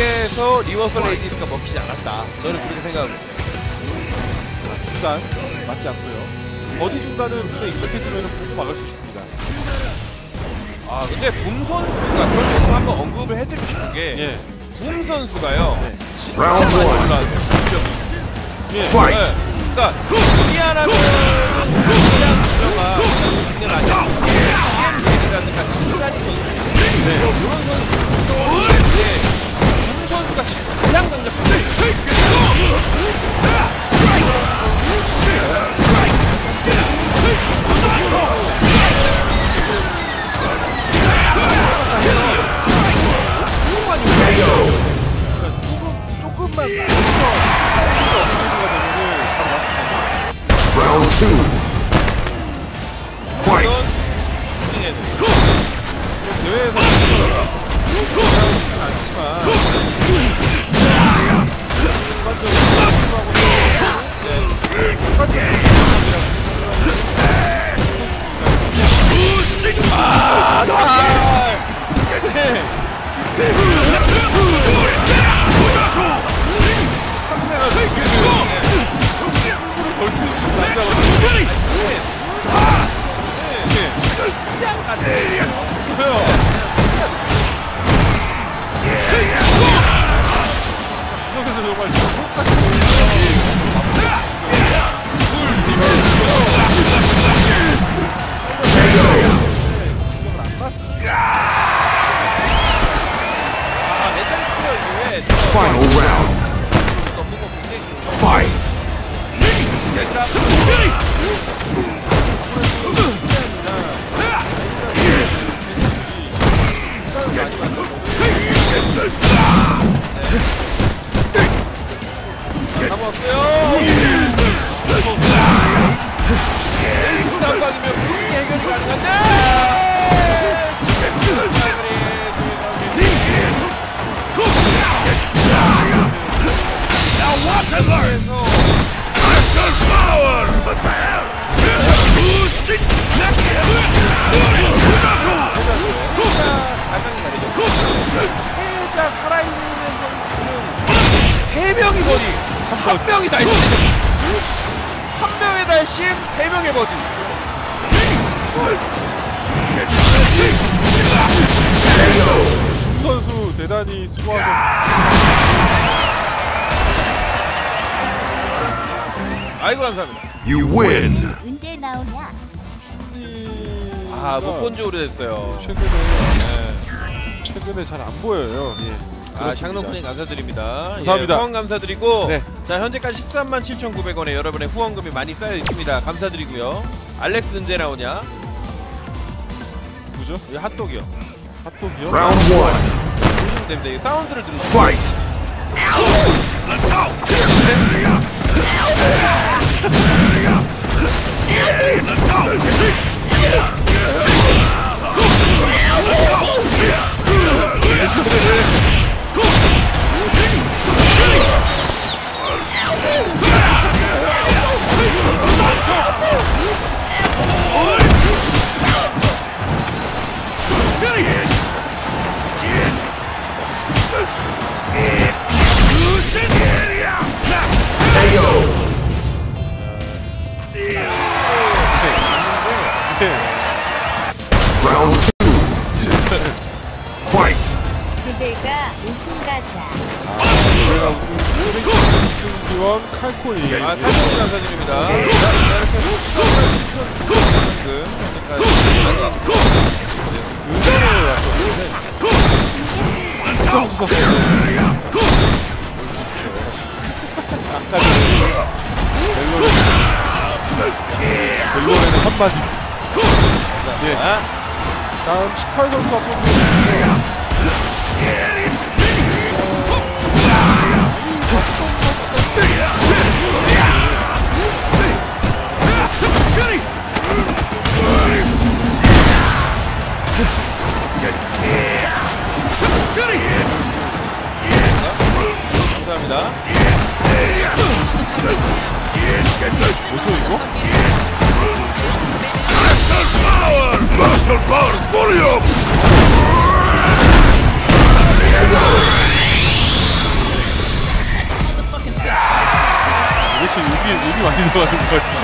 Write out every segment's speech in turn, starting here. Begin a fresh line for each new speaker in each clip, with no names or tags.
쪽에서 reversal 레이디스가 먹히지 않았다. 저는 그렇게 생각을 했어요.
중단 맞지 않고요. 버디 중단은 분명 익숙해지면 보고 막을 수 있습니다.
아 근데 붐 선수가 결국 한번 언급을 해드리고 싶은 게
예.
붐 선수가요.
네.
진짜 많이. 올라왔어요.
예.
네. 그러니까 이하라
Round two. Fight.
이런 스윙에는
대회에서
Final round. Fight.
잡았어요. 해자 살아있는 선수는 세 명이 버디, 한 명이 달심. 한 명의 달심, 세 명의 버디.
우 선수 대단히 수고하셨
아이고 감사합니다.
You win.
언제 나오냐?
아 못 본 지 오래됐어요.
최근에 최근에 잘 안 보여요. 예.
아 샹롱님 감사드립니다.
감사합니다.
예, 후원 감사드리고
네.
자 현재까지 13만 7,900원에 여러분의 후원금이 많이 쌓여 있습니다. 감사드리고요. 알렉스 언제 나오냐?
누구죠?
이 핫도그요.
핫도그요?
Round one.
보시면 됩니다. 이 사운드를 들으세요.
Fight.
지원 칼코이.
아 감사드립니다. 자, 이렇게 현재까지
왔었는데 무섭어요. 아까 한마디. 예.
아,
다음 18 선수 앞으로 Volume!
이렇게
욕이, 욕이 많이 들어가는 것 같지?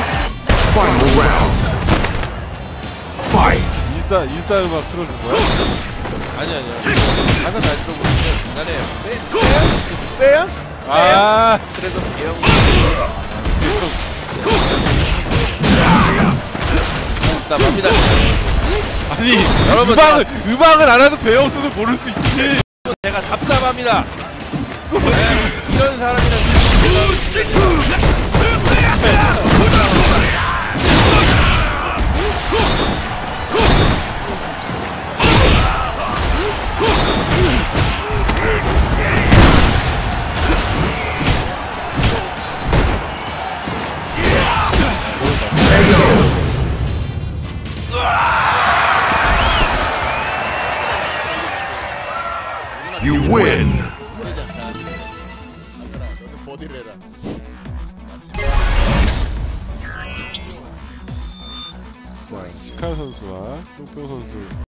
Final round. Fight!
인싸, 인싸 음악 틀어준 거야?
아니, 아니, 아니. 가사 잘 들어보는데 중간에 빼, 빼. 빼야?
아,
그래서 예형. 아. 어, 나 맙니다.
아니
여러분,
음악을 음악을 알아도 배없어서 모를 수 있지.
제가 답답합니다. 네, 이런 사람이랑
win.
자, 시칼 선수와 뿅뿅 선수